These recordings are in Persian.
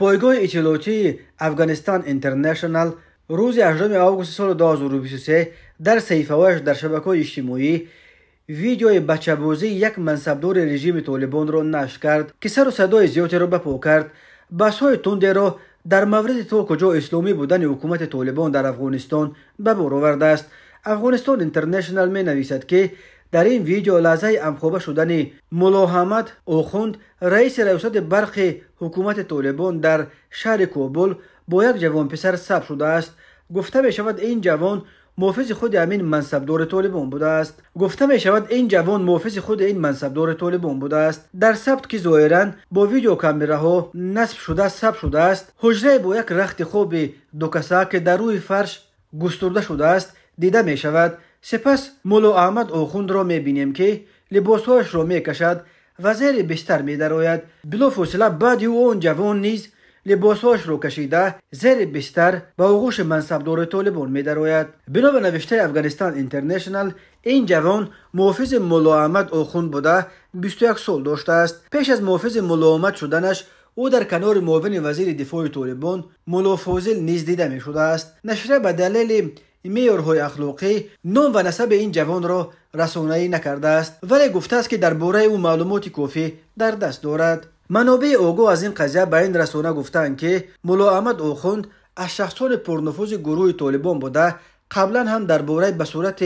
пойгоҳи иттилоотии афғонистон интернешнл рӯзи 18 августи соли 2023 дар саҳифаҳояш дар шабакаҳои иҷтимоӣ видеои бачабозии як мансабдори режими толибонро нашр кард ки сару садои зиёдеро бапо кард. Баҳсҳои тундеро дар мавриди то куҷо исломӣ будани ҳукумати толибон дар афғонистон ба бор овардааст афғонистон интернешнл менависад ки است می که در این ویدیو لحظه امخوبه شدن ملا حمد اوخوند رئیس ریاست برخ حکومت طالبان در شهر کوبل با یک جوان پسر ثبت شده است. گفته می شود این جوان محافظ خود امین منصبدار طالبان بوده است. گفته می شود این جوان محافظ خود این منصبدار طالبان بوده است. در ثبت که ظاهرا با ویدیو ها نصب شده ثبت شده است با شده است سپس مولو احمد اوخوند را می بینیم که لباسهایش را می کشد و زیر بستر می درآید بلا فاصله بعد او اون جوان نیز لباسهاش رو کشیده زیر بستر به آغوش منصبدار طالبان می بنا به نوشته افغانستان اینترنشنال این جوان محافظ ملا احمد اوخوند بوده 21 سال داشته است. پیش از محافظ ملا احمد شدنش او در کنار معاون وزیر دفاع طالبان ملا فوزل نیز دیده می میارهای اخلاقی نام و نسب این جوان را رسانه‌ای نکرده است ولی گفته است که درباره او معلومات کافی در دست دارد. منابع اوگو از این قضیه به این رسانه گفتند که ملا احمد اوخوند از شخصان پرنفوذ گروه طالبان بوده قبلا هم درباره به صورت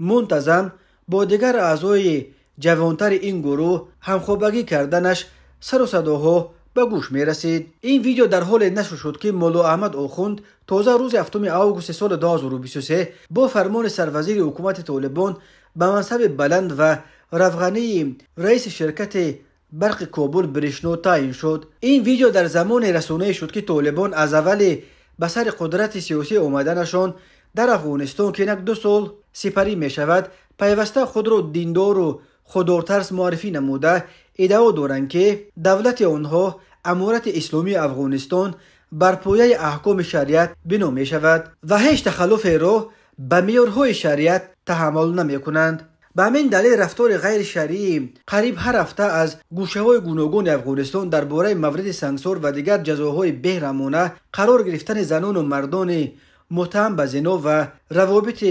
منتظم با دیگر اعضای جوانتر این گروه همخوابگی کردنش سر و صداها به گوش می رسید. این ویدیو در حال نشر شد که مولا احمد اوخوند تازه روز هفتم آگوست سال 2023 با فرمان سروزیر حکومت طالبان به منصب بلند و رفغانی رئیس شرکت برق کابل برشنو تعیین شد. این ویدیو در زمان رسانه شد که طالبان از اول به سر قدرت سیاسی آمدنشان در افغانستان که یک دو سال سپری می شود پیوسته خود را دیندار و خودارترس معرفی نموده. ادعا دارند که دولت آنها امارت اسلامی افغانستان بر پایه احکام شریعت بنا می شود و هیچ تخلف را به میارهای شریعت تحمل نمی کنند به همین دلیل رفتار غیر شرعی قریب هر هفته از گوشه های گوناگون افغانستان درباره مورد سنگسار و دیگر جزاهای بهرمانه قرار گرفتن زنان و مردان متهم به زنا و روابط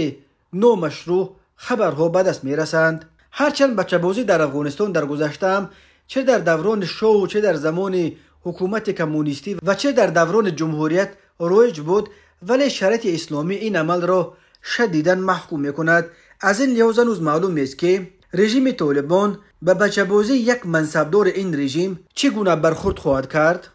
نامشروع خبرها به دست می رسند هرچند بچه بازی در افغانستان در گذشته چه در دوران شو چه در زمان حکومت کمونیستی و چه در دوران جمهوریت رویج بود ولی شرط اسلامی این عمل را شدیدا محکوم می کند از این لحاظ هنوز معلوم است که رژیم طالبان به بچه بازی یک منصبدار این رژیم چگونه برخورد خواهد کرد.